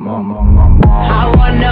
I wanna